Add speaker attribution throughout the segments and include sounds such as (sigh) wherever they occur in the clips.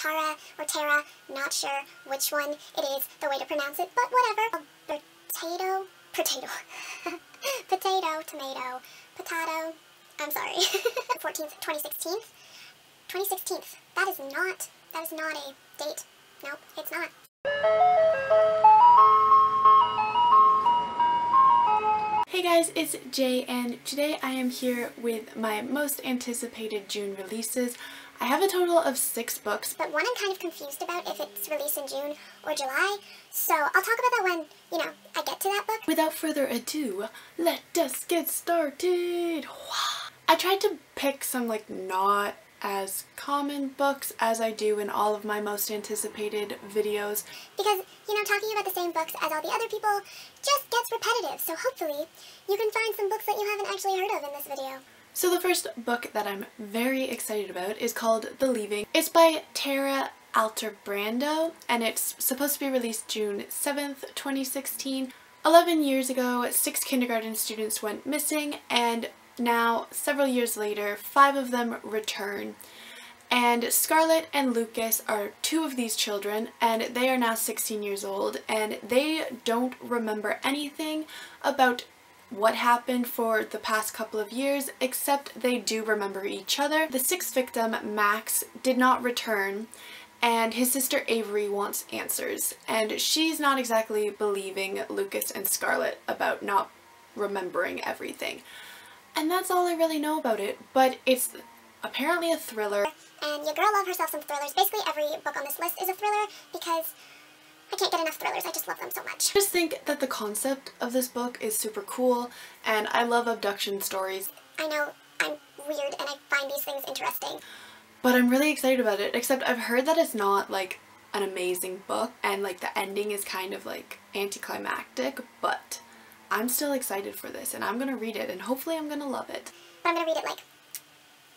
Speaker 1: Tara or Tara, not sure which one it is the way to pronounce it, but whatever. A potato, potato, (laughs) potato, tomato, potato, I'm sorry. (laughs) 14th, 2016. 2016. That is not, that is not a date. Nope, it's not.
Speaker 2: Hey guys, it's Jay and today I am here with my most anticipated June releases. I have a total of six books.
Speaker 1: But one I'm kind of confused about if it's released in June or July, so I'll talk about that when, you know, I get to that book.
Speaker 2: Without further ado, let us get started! I tried to pick some like not as common books as I do in all of my most anticipated videos.
Speaker 1: Because, you know, talking about the same books as all the other people just gets repetitive, so hopefully you can find some books that you haven't actually heard of in this video.
Speaker 2: So the first book that I'm very excited about is called The Leaving. It's by Tara Altebrando and it's supposed to be released June 7th, 2016. 11 years ago, six kindergarten students went missing and now, several years later, five of them return. And Scarlett and Lucas are two of these children, and they are now 16 years old, and they don't remember anything about what happened for the past couple of years, except they do remember each other. The sixth victim, Max, did not return, and his sister Avery wants answers, and she's not exactly believing Lucas and Scarlett about not remembering everything. And that's all I really know about it, but it's apparently a thriller.
Speaker 1: And your girl love herself some thrillers. Basically every book on this list is a thriller because I can't get enough thrillers. I just love them so much.
Speaker 2: I just think that the concept of this book is super cool and I love abduction stories.
Speaker 1: I know I'm weird and I find these things interesting.
Speaker 2: But I'm really excited about it, except I've heard that it's not like an amazing book and like the ending is kind of like anticlimactic, but I'm still excited for this and I'm going to read it and hopefully I'm going to love it.
Speaker 1: But I'm to read it like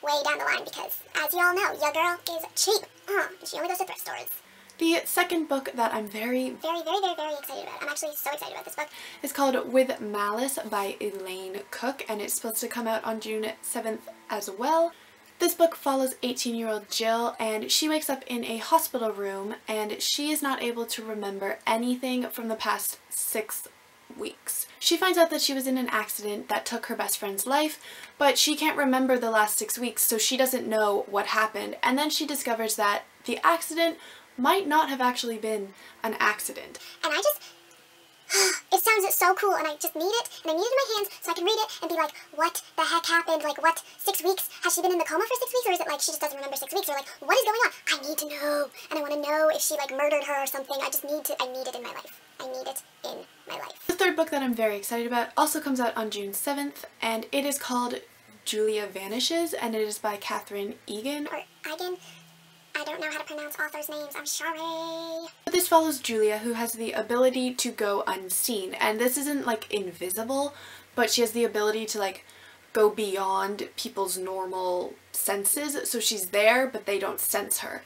Speaker 1: way down the line because as you all know, your girl is cheap. Uh, she only goes to thrift stores.
Speaker 2: The second book that I'm very,
Speaker 1: very, very, very, very excited about, I'm actually so excited about this book,
Speaker 2: is called With Malice by Eileen Cook and it's supposed to come out on June 7th as well. This book follows 18-year-old Jill and she wakes up in a hospital room and she is not able to remember anything from the past six weeks. She finds out that she was in an accident that took her best friend's life, but she can't remember the last six weeks, so she doesn't know what happened. And then she discovers that the accident might not have actually been an accident.
Speaker 1: And I just (sighs) it sounds so cool and I just need it and I need it in my hands so I can read it and be like, what the heck happened? Like what, six weeks? Has she been in the coma for six weeks or is it like she just doesn't remember six weeks or like what is going on? I need to know and I want to know if she like murdered her or something. I just need to, I need it in my life. I need it in my life.
Speaker 2: The third book that I'm very excited about also comes out on June 7th and it is called Julia Vanishes and it is by Cathrine Egan.
Speaker 1: Or Egan. I don't know how to pronounce authors' names, I'm sorry.
Speaker 2: But this follows Julia who has the ability to go unseen and this isn't like invisible but she has the ability to like go beyond people's normal senses so she's there but they don't sense her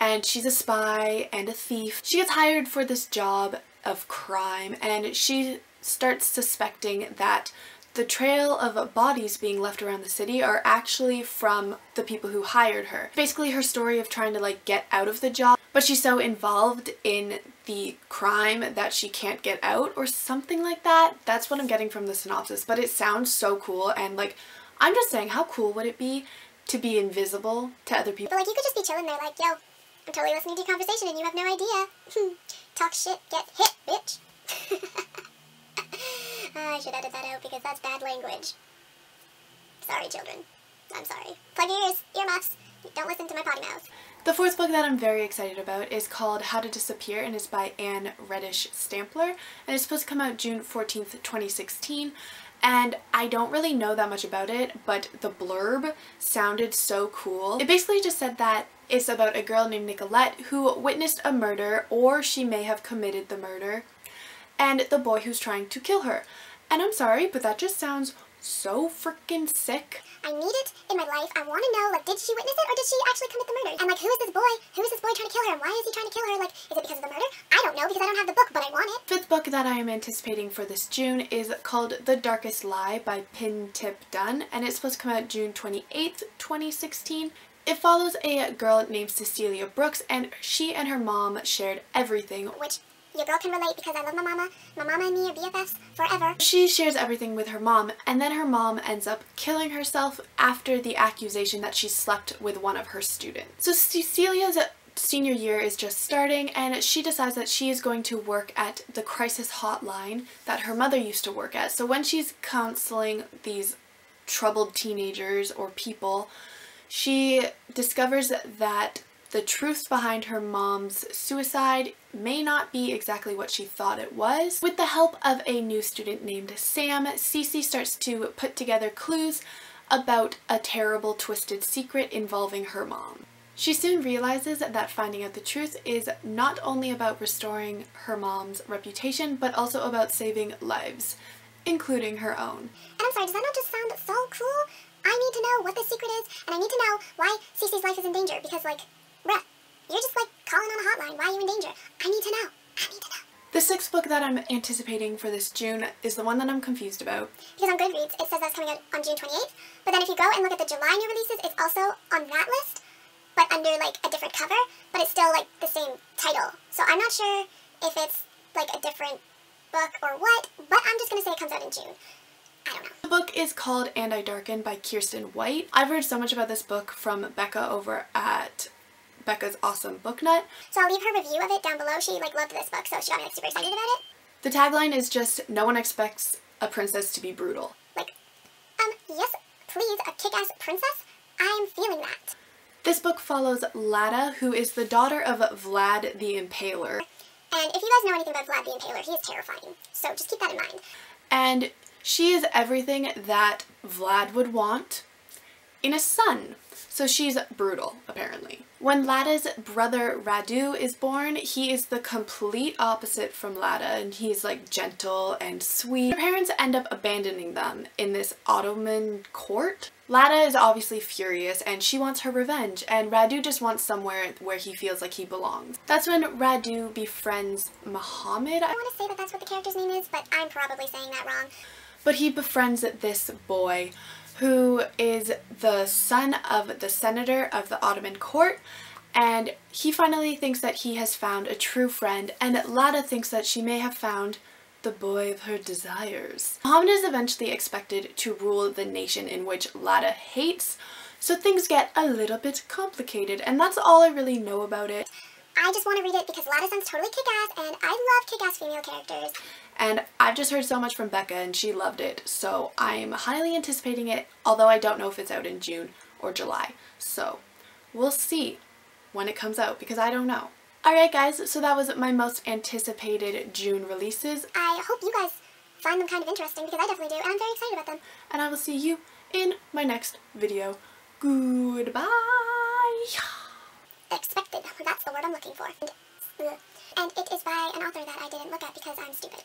Speaker 2: and she's a spy and a thief. She gets hired for this job of crime and she starts suspecting that the trail of bodies being left around the city are actually from the people who hired her. Basically her story of trying to like get out of the job but she's so involved in the crime that she can't get out or something like that. That's what I'm getting from the synopsis but it sounds so cool and like I'm just saying how cool would it be to be invisible to other people.
Speaker 1: But like you could just be chilling there like yo I'm totally listening to your conversation and you have no idea. (laughs) Talk shit, get hit, bitch. (laughs) I should edit that out because that's bad language. Sorry, children. I'm sorry. Plug your ears, earmuffs. Don't listen to my potty mouth.
Speaker 2: The fourth book that I'm very excited about is called How to Disappear and is by Ann Redisch Stampler and it's supposed to come out June 14th, 2016 and I don't really know that much about it but the blurb sounded so cool. It basically just said that it's about a girl named Nicolette who witnessed a murder or she may have committed the murder and the boy who's trying to kill her. And I'm sorry, but that just sounds so freaking sick.
Speaker 1: I need it in my life. I want to know, like, did she witness it or did she actually commit the murder? And, like, who is this boy? Who is this boy trying to kill her? And why is he trying to kill her? Like, is it because of the murder? I don't know because I don't have the book, but I want it.
Speaker 2: Fifth book that I am anticipating for this June is called The Darkest Lie by Pintip Dunn, and it's supposed to come out June 28th, 2016. It follows a girl named Cecilia Brooks and she and her mom shared everything.
Speaker 1: Which your girl can relate because I love my mama. My mama and me are BFFs forever.
Speaker 2: She shares everything with her mom and then her mom ends up killing herself after the accusation that she slept with one of her students. So Cecilia's senior year is just starting and she decides that she is going to work at the crisis hotline that her mother used to work at. So when she's counseling these troubled teenagers or people, she discovers that the truth behind her mom's suicide may not be exactly what she thought it was. With the help of a new student named Sam, Cece starts to put together clues about a terrible twisted secret involving her mom. She soon realizes that finding out the truth is not only about restoring her mom's reputation, but also about saving lives, including her own.
Speaker 1: And I'm sorry, does that not just sound so cool? I need to know what the secret is, and I need to know why Cece's life is in danger, because, like, bruh, you're just, like, hotline. Why are you in danger? I need to know. I need to know.
Speaker 2: The sixth book that I'm anticipating for this June is the one that I'm confused about.
Speaker 1: Because on Goodreads, it says that's coming out on June 28th, but then if you go and look at the July new releases, it's also on that list, but under, like, a different cover, but it's still, like, the same title. So I'm not sure if it's, like, a different book or what, but I'm just going to say it comes out in June. I don't know.
Speaker 2: The book is called And I Darken by Kiersten White. I've heard so much about this book from Bekah over at Bekah's Awesome Book Nut.
Speaker 1: So I'll leave her review of it down below. She like loved this book, so she got me like super excited about it.
Speaker 2: The tagline is just, no one expects a princess to be brutal.
Speaker 1: Like, um, yes, please, a kick-ass princess? I'm feeling that.
Speaker 2: This book follows Lada, who is the daughter of Vlad the Impaler.
Speaker 1: And if you guys know anything about Vlad the Impaler, he is terrifying. So just keep that in mind.
Speaker 2: And she is everything that Vlad would want in a son. So she's brutal, apparently. When Lada's brother Radu is born, he is the complete opposite from Lada and he's like gentle and sweet. Her parents end up abandoning them in this Ottoman court. Lada is obviously furious and she wants her revenge and Radu just wants somewhere where he feels like he belongs. That's when Radu befriends Muhammad.
Speaker 1: I want to say that that's what the character's name is, but I'm probably saying that wrong.
Speaker 2: But he befriends this boy who is the son of the senator of the Ottoman court and he finally thinks that he has found a true friend and Lada thinks that she may have found the boy of her desires. Muhammad is eventually expected to rule the nation in which Lada hates, so things get a little bit complicated and that's all I really know about it.
Speaker 1: I just want to read it because Lada sounds totally kick-ass and I love kick-ass female characters.
Speaker 2: And I've just heard so much from Bekah and she loved it, so I'm highly anticipating it, although I don't know if it's out in June or July. So we'll see when it comes out because I don't know. Alright guys, so that was my most anticipated June releases.
Speaker 1: I hope you guys find them kind of interesting because I definitely do and I'm very excited about them.
Speaker 2: And I will see you in my next video. Goodbye!
Speaker 1: Expected. That's the word I'm looking for. And, and it is by an author that I didn't look at because I'm stupid.